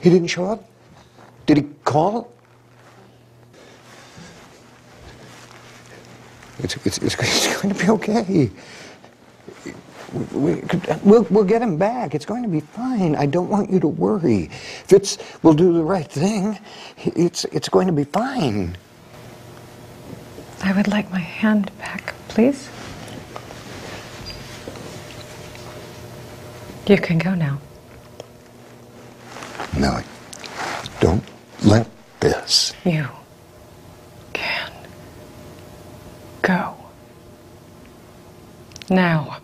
He didn't show up? Did he call? It's, it's, it's, it's going to be okay. We, we'll, we'll get him back. It's going to be fine. I don't want you to worry. Fitz will do the right thing. It's, it's going to be fine. I would like my hand back, please. You can go now. Don't let this. You can go. Now.